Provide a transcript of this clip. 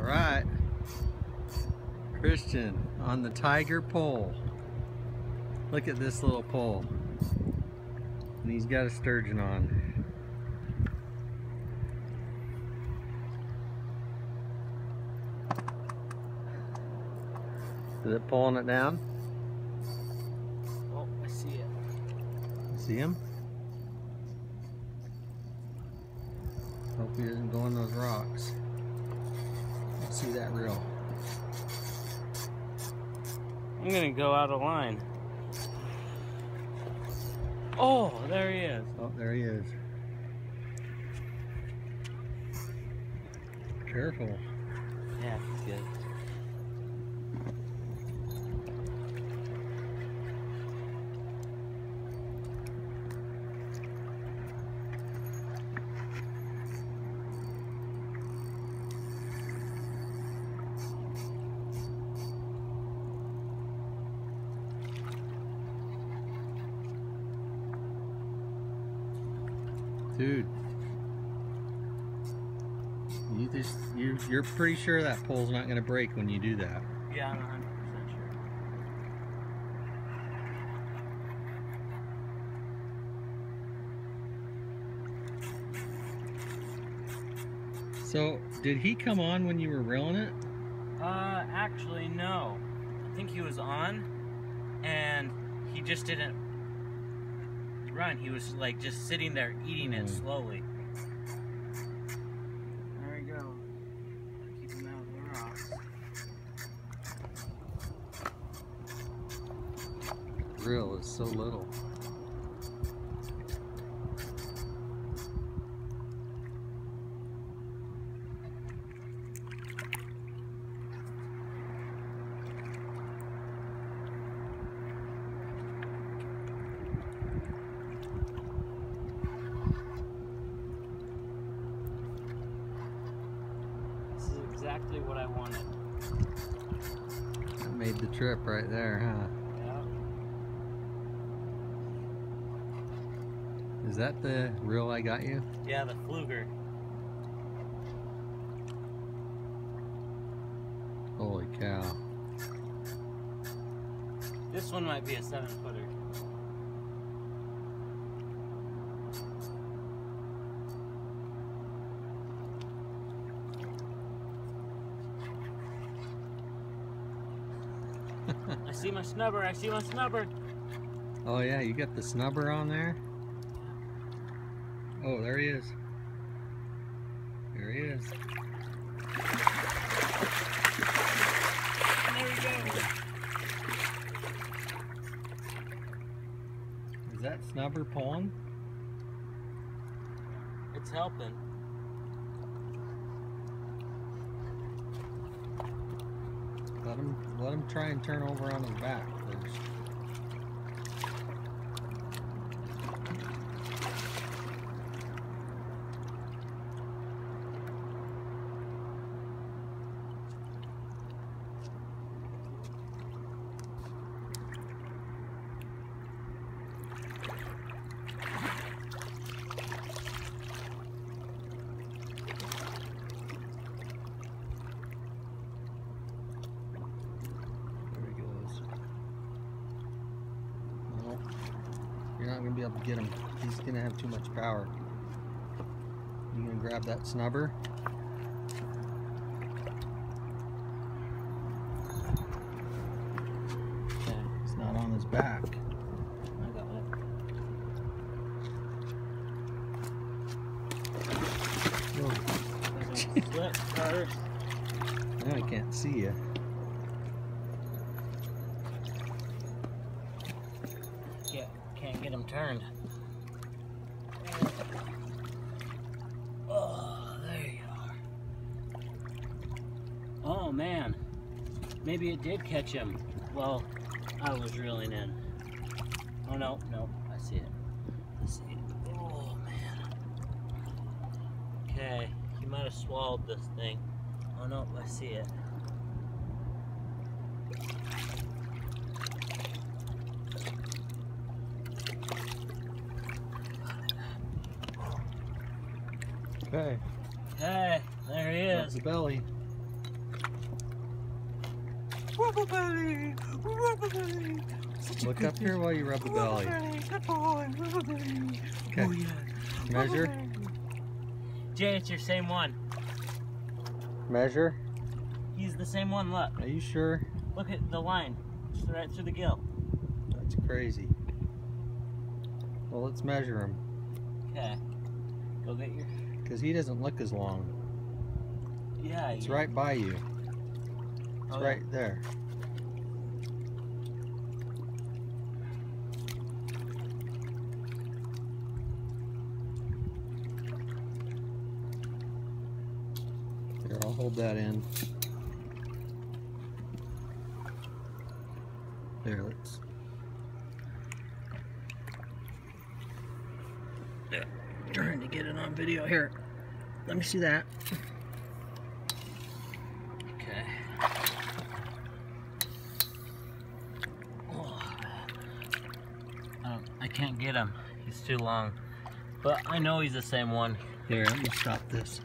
All right. Christian on the tiger pole. Look at this little pole. And he's got a sturgeon on. Is it pulling it down? Oh, I see it. See him? Hope he doesn't go in those rocks. See that reel. I'm gonna go out of line. Oh, there he is. Oh, there he is. Careful. Yeah, he's good. Dude. You just you you're pretty sure that pole's not gonna break when you do that. Yeah, I'm 100% sure. So did he come on when you were reeling it? Uh, actually, no. I think he was on, and he just didn't run. He was like just sitting there eating it Mm. slowly. There we go. Keep him out of the rocks. Reel is so little. This is exactly what I wanted. That made the trip right there, huh? Yeah. Is that the reel I got you? Yeah, the Pflueger. Holy cow. This one might be a seven footer. See my snubber, I see my snubber. Oh yeah, you got the snubber on there? Oh, there he is. There he is. There we go. Is that snubber pulling? It's helping. Let him let him try and turn over on his back first. There he goes. No, you're not gonna be able to get him. He's gonna have too much power. You gonna grab that snubber? Okay, It's not on his back. I got it. Slip now I can't see you. Yeah, get him turned. Oh, there you are. Oh man, maybe it did catch him. Well, I was reeling in. Oh no, no, I see it. I see it. Oh man. Okay, he might have swallowed this thing. Oh no, I see it. Okay, Hey, there he that's is. the belly. Rubber belly, rubber belly. Such a Look good up here while you rub the belly. Good boy, rubber belly. Okay. Oh, yeah. Measure. Rubber. Jay, it's your same one. Measure. He's the same one. Look, Are you sure? look at the line, just right through the gill. That's crazy. Well, let's measure him. Okay. Go get your. Because he doesn't look as long. Yeah. It's you- right by you. It's Oh, yeah. right there. Here, I'll hold that in. There, let's. Yeah, trying to get it on video here. Let me see that. Okay. Oh. I, don't, I can't get him. He's too long. But I know he's the same one. Here, let me stop this.